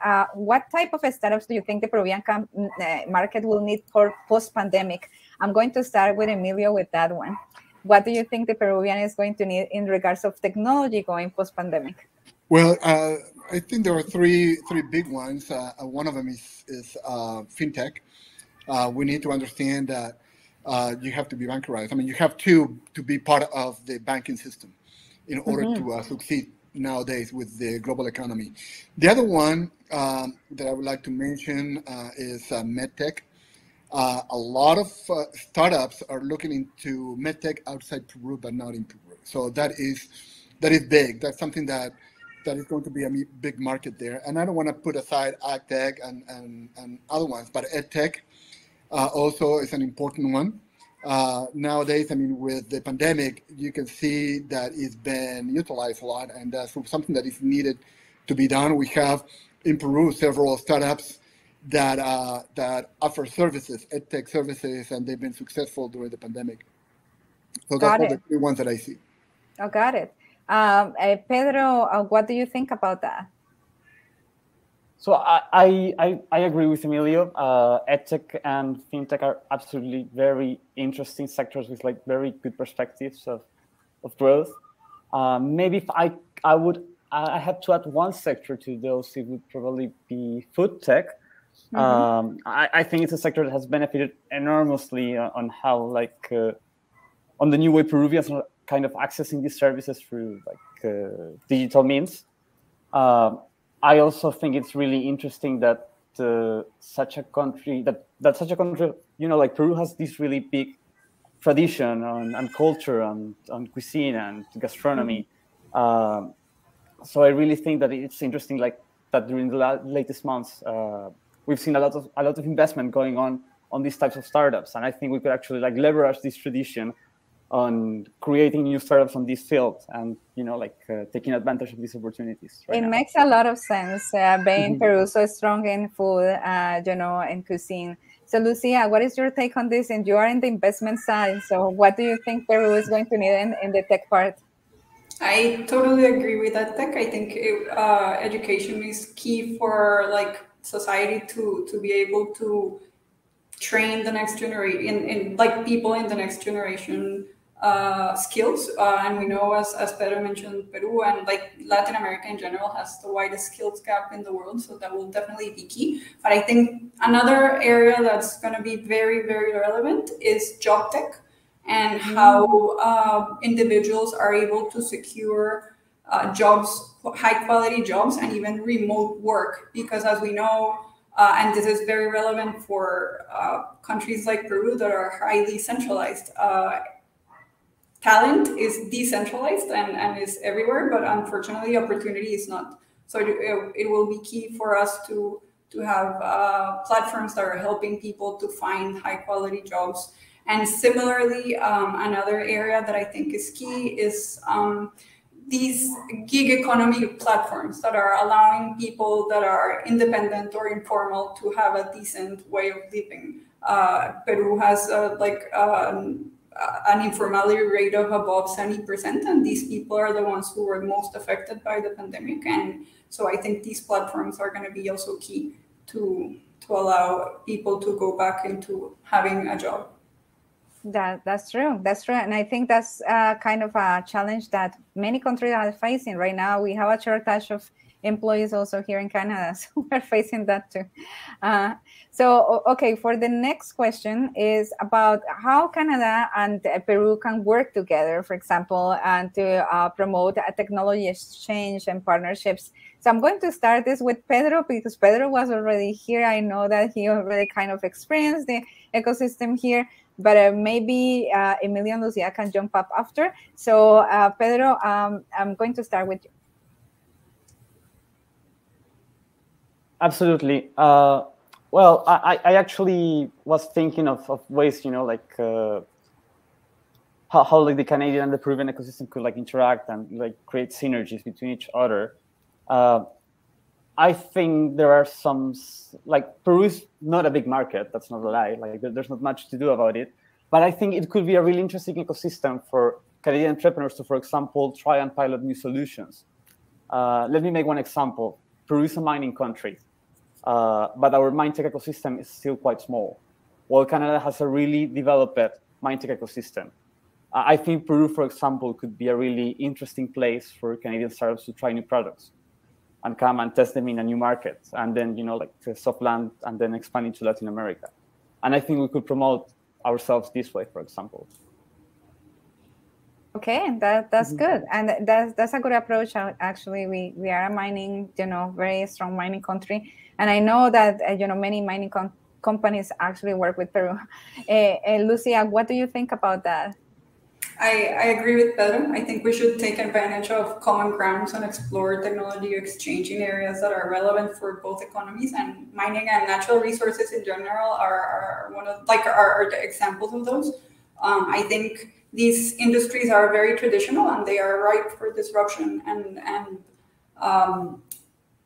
uh, what type of startups do you think the Peruvian uh, market will need for post-pandemic? I'm going to start with Emilio with that one. What do you think the Peruvian is going to need in regards of technology going post-pandemic? Well, uh, I think there are three three big ones. Uh, one of them is is uh, fintech. we need to understand that you have to be bankerized. I mean, you have to to be part of the banking system in order mm-hmm. to uh, succeed nowadays with the global economy. The other one um, that I would like to mention uh, is uh, medtech. Uh, a lot of uh, startups are looking into medtech outside Peru, but not in Peru. So that is that is big. That's something that that is going to be a big market there. And I don't want to put aside agtech and, and, and other ones, but edtech uh, also is an important one. Uh, nowadays, I mean, with the pandemic, you can see that it's been utilized a lot, and that's something that is needed to be done. We have in Peru several startups that uh, that offer services, edtech services, and they've been successful during the pandemic. So got that's it. the three ones that I see. Oh, got it. Um, uh, Pedro, uh, what do you think about that? So I, I, I agree with Emilio. Uh, edtech and fintech are absolutely very interesting sectors with like very good perspectives of, of growth. Um, maybe if I, I would I have to add one sector to those, it would probably be food tech. Mm-hmm. Um, I, I, think it's a sector that has benefited enormously on how like uh, on the new way Peruvians kind of accessing these services through like uh, digital means. Um, I also think it's really interesting that uh, such a country that that such a country, you know, like Peru has this really big tradition and, and culture and, and cuisine and gastronomy. Mm-hmm. Um, so I really think that it's interesting, like that during the la- latest months, uh, we've seen a lot of a lot of investment going on on these types of startups, and I think we could actually like leverage this tradition on creating new startups on this field and you know like uh, taking advantage of these opportunities right it now. makes a lot of sense uh, being peru so strong in food uh, you know and cuisine. So lucia what is your take on this? And you are in the investment side so what do you think peru is going to need in, in the tech part? I totally agree with edtech. I think it, uh, education is key for like society to to be able to train the next generation in, in like people in the next generation uh, skills. Uh, and we know, as, as Pedro mentioned, Peru and like Latin America in general has the widest skills gap in the world. So that will definitely be key. But I think another area that's going to be very, very relevant is job tech and mm-hmm. how uh, individuals are able to secure uh, jobs, high quality jobs, and even remote work. Because as we know, uh, and this is very relevant for uh, countries like Peru that are highly centralized. Uh, talent is decentralized and, and is everywhere, but unfortunately, opportunity is not. So it, it will be key for us to to have uh, platforms that are helping people to find high quality jobs. And similarly, um, another area that I think is key is um, these gig economy platforms that are allowing people that are independent or informal to have a decent way of living. Uh, Peru has uh, like um, an informality rate of above 70%, and these people are the ones who were most affected by the pandemic. And so I think these platforms are going to be also key to to allow people to go back into having a job. That that's true. That's true, and I think that's uh, kind of a challenge that many countries are facing right now. We have a shortage of employees also here in Canada, so we're facing that too. Uh, so, okay, for the next question is about how Canada and Peru can work together, for example, and to uh, promote a technology exchange and partnerships. So I'm going to start this with Pedro because Pedro was already here. I know that he already kind of experienced the ecosystem here but uh, maybe uh, and Lucia can jump up after. So, uh, Pedro, um, I'm going to start with you. Absolutely. Uh, well, I, I actually was thinking of, of ways, you know, like uh, how, how like the Canadian and the Peruvian ecosystem could like interact and like create synergies between each other. Uh, I think there are some like Peru is not a big market. That's not a lie. Like there's not much to do about it. But I think it could be a really interesting ecosystem for Canadian entrepreneurs to, for example, try and pilot new solutions. Uh, let me make one example. Peru is a mining country, uh, but our mine tech ecosystem is still quite small. While Canada has a really developed mine tech ecosystem. I think Peru, for example, could be a really interesting place for Canadian startups to try new products and come and test them in a new market, and then you know like to soft land and then expand into Latin America. And I think we could promote ourselves this way, for example. Okay, that that's mm-hmm. good, and that's that's a good approach. Actually, we we are a mining, you know, very strong mining country, and I know that uh, you know many mining com- companies actually work with Peru. Uh, uh, Lucia, what do you think about that? I, I agree with Pedro. I think we should take advantage of common grounds and explore technology exchange in areas that are relevant for both economies. And mining and natural resources in general are, are one of like are, are the examples of those. Um, I think these industries are very traditional and they are ripe for disruption and and um,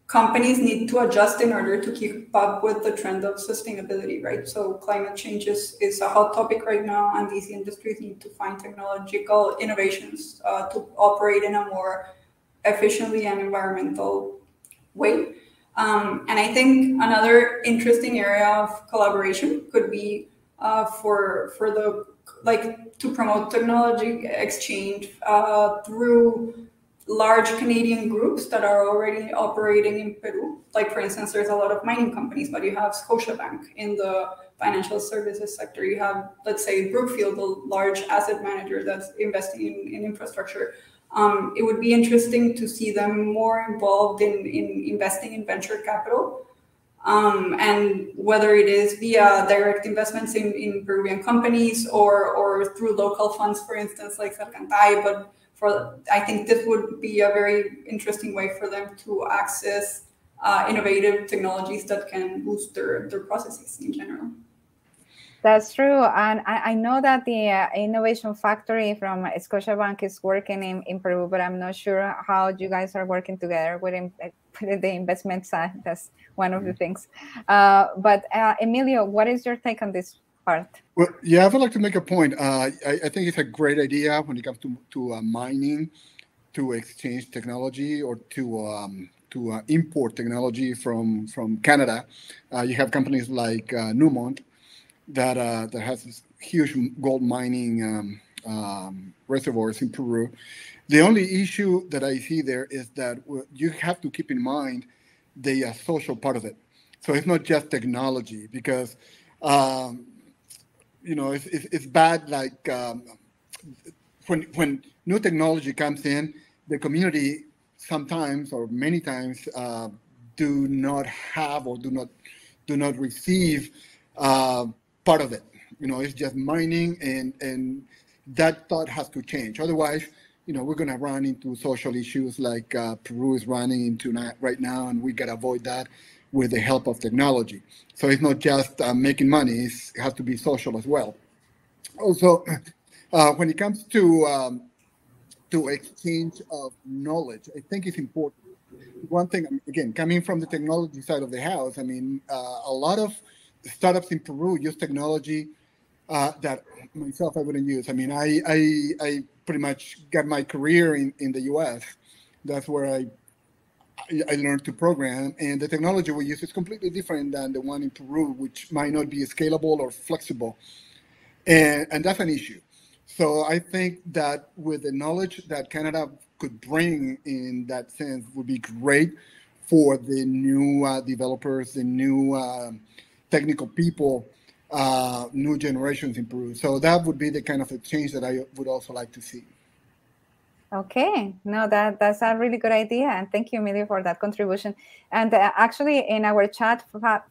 companies need to adjust in order to keep up with the trend of sustainability right? So climate change is, is a hot topic right now and these industries need to find technological innovations uh, to operate in a more efficiently and environmental way. Um, and i think another interesting area of collaboration could be uh, for for the like to promote technology exchange uh, through large Canadian groups that are already operating in Peru. Like for instance, there's a lot of mining companies, but you have Scotiabank in the financial services sector. You have, let's say, Brookfield, a large asset manager that's investing in, in infrastructure. Um, it would be interesting to see them more involved in, in investing in venture capital um, and whether it is via direct investments in, in Peruvian companies or, or through local funds, for instance, like Salcantay. But for I think this would be a very interesting way for them to access uh, innovative technologies that can boost their, their processes in general. That's true. And I, I know that the uh, innovation factory from Scotiabank is working in, in Peru, but I'm not sure how you guys are working together with, with the investment side. That's one of the mm-hmm. things. Uh, but uh, Emilio, what is your take on this part? Well, yeah, I would like to make a point. Uh, I, I, think it's a great idea when it comes to, to uh, mining to exchange technology or to um, to uh, import technology from from Canada. Uh, you have companies like uh, Newmont that uh, that has this huge gold mining um, um, reservoirs in Peru. The only issue that I see there is that you have to keep in mind the uh, social part of it. So it's not just technology because um, you know it's, it's, it's bad like um, when when new technology comes in, the community sometimes or many times uh, do not have or do not do not receive uh, part of it. You know, it's just mining, and and that thought has to change. Otherwise, you know, we're going to run into social issues like uh, Peru is running into right now, and we got to avoid that with the help of technology. So it's not just uh, making money; it has to be social as well. Also, uh, when it comes to um, to exchange of knowledge, I think it's important. One thing, again, coming from the technology side of the house, I mean, uh, a lot of startups in Peru use technology uh, that myself I wouldn't use. I mean, I, I, I pretty much got my career in, in the U.S. That's where I I learned to program, and the technology we use is completely different than the one in Peru, which might not be scalable or flexible, and and that's an issue. So I think that with the knowledge that Canada could bring in that sense would be great for the new uh, developers, the new uh, technical people, uh, new generations in Peru. So that would be the kind of exchange that I would also like to see. Okay, no, that that's a really good idea, and thank you, Emilio, for that contribution. And uh, actually, in our chat,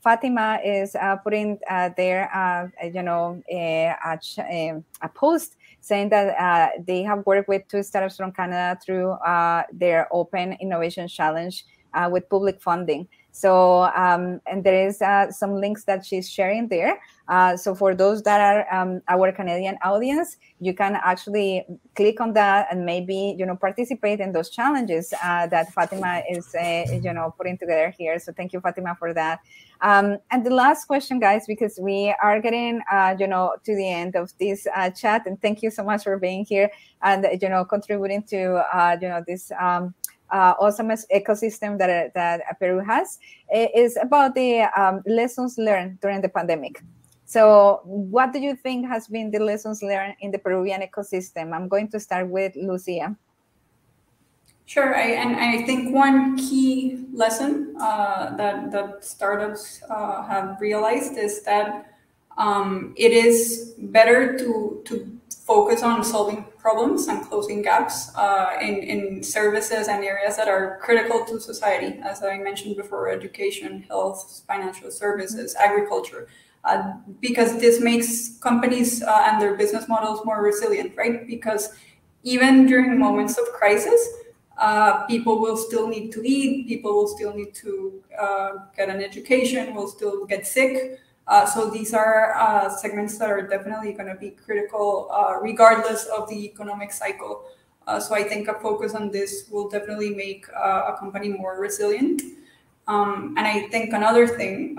Fatima is uh, putting uh, there, uh, you know, a, a, a, post saying that uh, they have worked with two startups from Canada through uh, their Open Innovation Challenge with public funding. So, um, and there is uh, some links that she's sharing there. Uh, so for those that are um, our Canadian audience, you can actually click on that and maybe, you know, participate in those challenges uh, that Fatima is, uh, you know, putting together here. So thank you, Fatima, for that. Um, and the last question, guys, because we are getting, uh, you know, to the end of this uh, chat, and thank you so much for being here and, you know, contributing to, you know, this um, uh, awesome ecosystem that, that Peru has is about the um, lessons learned during the pandemic. So, what do you think has been the lessons learned in the Peruvian ecosystem? I'm going to start with Lucia. Sure, I, and I think one key lesson uh, that that startups uh, have realized is that um, it is better to to focus on solving problems and closing gaps uh, in, in services and areas that are critical to society, as I mentioned before, education, health, financial services, agriculture, uh, because this makes companies uh, and their business models more resilient, right? Because even during moments of crisis, uh, people will still need to eat, people will still need to uh, get an education, will still get sick. Uh, so these are uh, segments that are definitely going to be critical uh, regardless of the economic cycle. Uh, so I think a focus on this will definitely make a company more resilient. Um, and I think another thing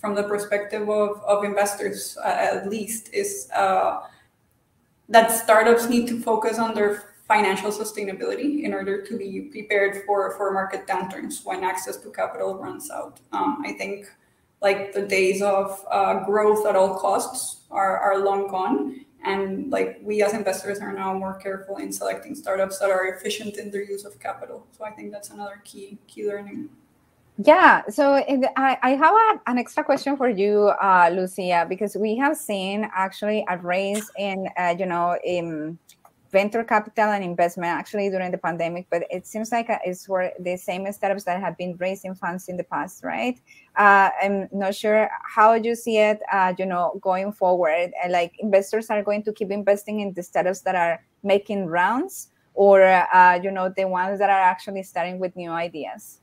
from the perspective of, of investors, at least, is that startups need to focus on their financial sustainability in order to be prepared for, for market downturns when access to capital runs out. Um, I think like the days of uh, growth at all costs are, are long gone. And like we as investors are now more careful in selecting startups that are efficient in their use of capital. So i think that's another key key learning. Yeah. So I, I have a, an extra question for you uh, lucia because we have seen actually a raise in uh, you know in venture capital and investment actually during the pandemic, but it seems like uh, it's for the same startups that have been raising funds in the past, right? Uh, I'm not sure how you see it, uh, you know, going forward. Like investors are going to keep investing in the startups that are making rounds, or uh, you know, the ones that are actually starting with new ideas.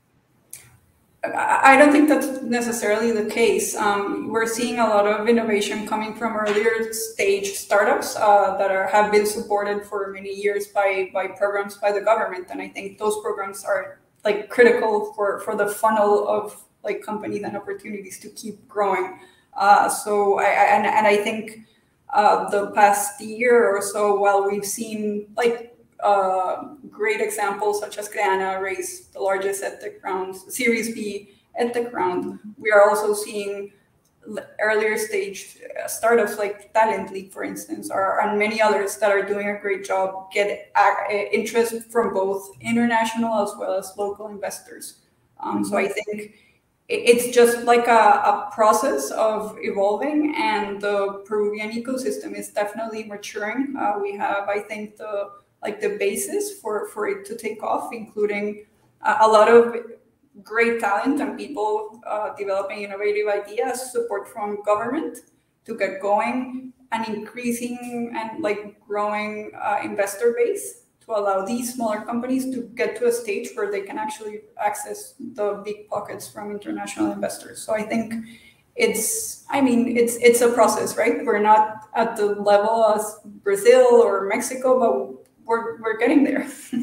I don't think that's necessarily the case. Um, we're seeing a lot of innovation coming from earlier stage startups uh, that are have been supported for many years by by programs by the government, and I think those programs are like critical for for the funnel of like companies and opportunities to keep growing. Uh, so I, and and I think uh, the past year or so, while we've seen like uh, great examples such as Crehana raised the largest EdTech round, Series B EdTech round. We are also seeing earlier stage uh, startups like Talently, for instance, or and many others that are doing a great job get interest from both international as well as local investors. Um, so I think it's just like a, a, process of evolving, and the Peruvian ecosystem is definitely maturing. Uh, we have, I think, the like the basis for for it to take off, including a lot of great talent and people uh, developing innovative ideas, support from government to get going, an increasing and like growing uh, investor base to allow these smaller companies to get to a stage where they can actually access the big pockets from international investors. So I think it's I mean it's it's a process, right? We're not at the level as Brazil or Mexico, but we're we're getting there.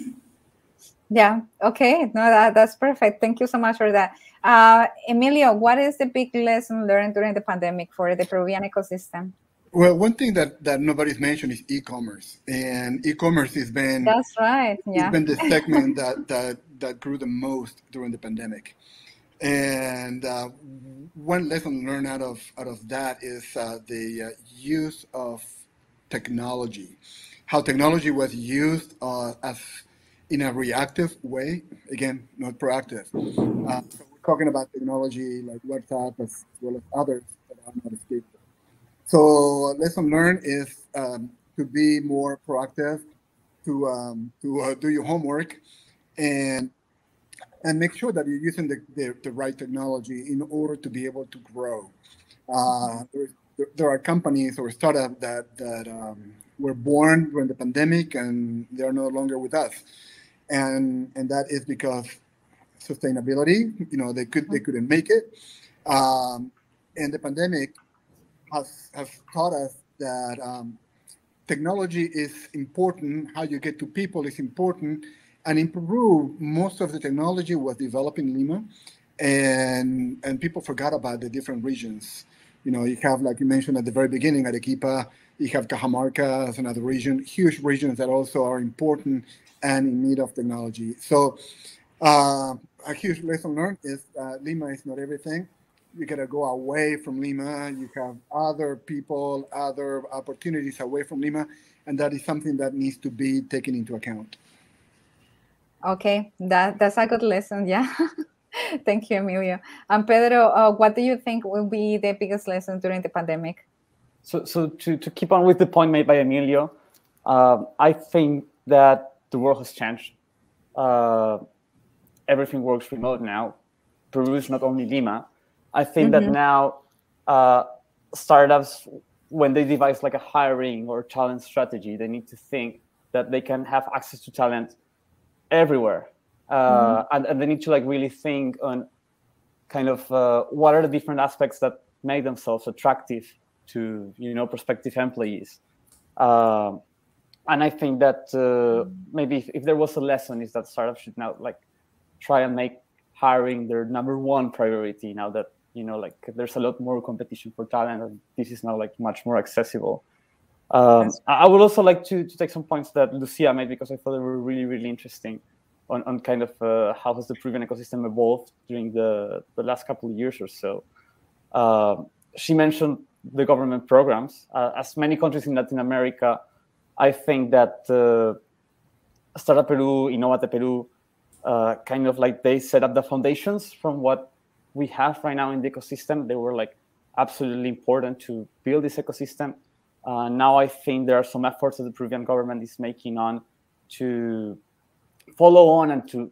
Yeah. Okay. No, that, that's perfect. Thank you so much for that. Uh, Emilio, what is the big lesson learned during the pandemic for the Peruvian ecosystem? Well, one thing that, that nobody's mentioned is e-commerce, and e-commerce has been that's right. Yeah, it's been the segment that that that grew the most during the pandemic. And uh, one lesson learned out of out of that is uh, the uh, use of technology, how technology was used uh, as in a reactive way, again, not proactive. Uh, so we're talking about technology like WhatsApp as well as others that are not escapable. So lesson learned is um, to be more proactive, to um, to uh, do your homework, and and make sure that you're using the, the, the right technology in order to be able to grow. Uh, there, there, are companies or startups that that um, were born during the pandemic and they are no longer with us and and that is because sustainability. You know, they could they couldn't make it, um, and the pandemic has has taught us that um, technology is important. How you get to people is important, and in Peru, most of the technology was developed in Lima, and and people forgot about the different regions. You know, you have like you mentioned at the very beginning, Arequipa. You have Cajamarca as another region, huge regions that also are important and in need of technology. So uh, a huge lesson learned is Lima is not everything. You gotta go away from Lima. You have other people, other opportunities away from Lima, and that is something that needs to be taken into account. Okay, that that's a good lesson. Yeah. Thank you, Emilio. And Pedro, uh, what do you think will be the biggest lesson during the pandemic? So, so to, to keep on with the point made by Emilio, uh, I think that the world has changed. Uh, everything works remote now. Peru is not only Lima. I think mm-hmm. that now uh, startups, when they devise like a hiring or talent strategy, they need to think that they can have access to talent everywhere, uh, mm-hmm. and, and, they need to like really think on kind of uh, what are the different aspects that make themselves attractive to you know prospective employees. Um, and I think that uh, maybe if, if, there was a lesson is that startups should now like try and make hiring their number one priority now that you know like there's a lot more competition for talent and this is now like much more accessible. Um, I would also like to, to take some points that Lucia made because I thought they were really really interesting on, on kind of uh, how has the Peruvian ecosystem evolved during the, the last couple of years or so. Uh, she mentioned the government programs. Uh, as many countries in Latin America I think that uh, Startup Peru, Innovate Peru, uh, kind of like they set up the foundations from what we have right now in the ecosystem. They were like absolutely important to build this ecosystem. Uh, now I think there are some efforts that the Peruvian government is making on to follow on and to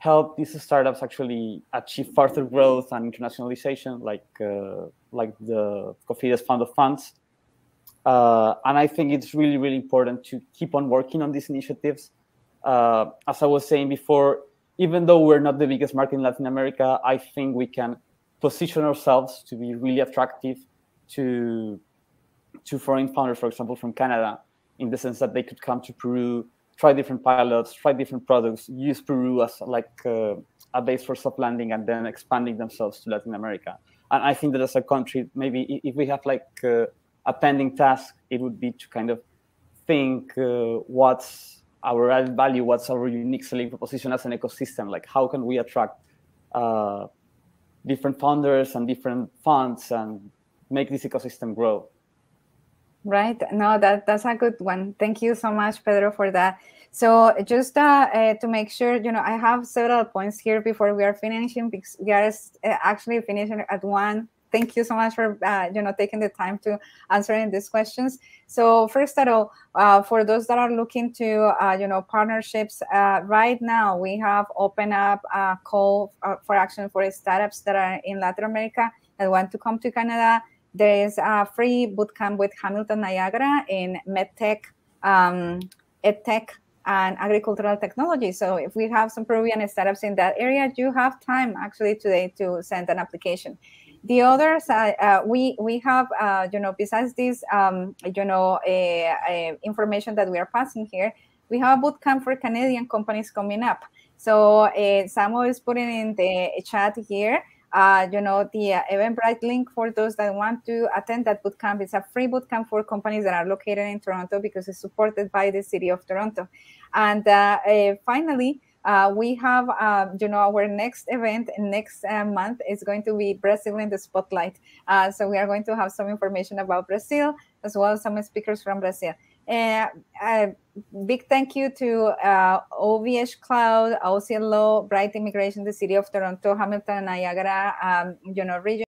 help these startups actually achieve further growth and internationalization, like uh, like the COFIDE's Fund of Funds. Uh, and I think it's really, really important to keep on working on these initiatives. Uh, as I was saying before, even though we're not the biggest market in Latin America, I think we can position ourselves to be really attractive to to foreign founders, for example, from Canada, in the sense that they could come to Peru, try different pilots, try different products, use Peru as like uh, a base for soft landing, and then expanding themselves to Latin America. And I think that as a country, maybe if we have like uh, a pending task, it would be to kind of think uh, what's our added value, what's our unique selling proposition as an ecosystem? Like how can we attract uh, different founders and different funds and make this ecosystem grow? Right. No, that that's a good one. Thank you so much, Pedro, for that. So just uh, uh, to make sure, you know, I have several points here before we are finishing because we are uh, actually finishing at one thank you so much for uh, you know taking the time to answering these questions. So first of all, uh, for those that are looking to uh, you know partnerships, uh, right now we have opened up a call for action for startups that are in Latin America that want to come to Canada. There is a free bootcamp with Hamilton Niagara in medtech, um, edtech, and agricultural technology. So if we have some Peruvian startups in that area, you have time actually today to send an application. The others, uh, uh, we we have, uh, you know, besides this, um, you know, information that we are passing here, we have a bootcamp for Canadian companies coming up. So uh, Samuel is putting in the chat here. Uh, you know, the uh, Eventbrite link for those that want to attend that bootcamp. It's a free bootcamp for companies that are located in Toronto because it's supported by the city of Toronto. And uh, uh finally, uh, we have, uh, you know, our next event next uh, month is going to be Brazil in the spotlight. So we are going to have some information about Brazil as well as some speakers from Brazil. Uh, big thank you to uh, OVH Cloud, OCLO, Bright Immigration, the City of Toronto, Hamilton, Niagara, um, you know, region.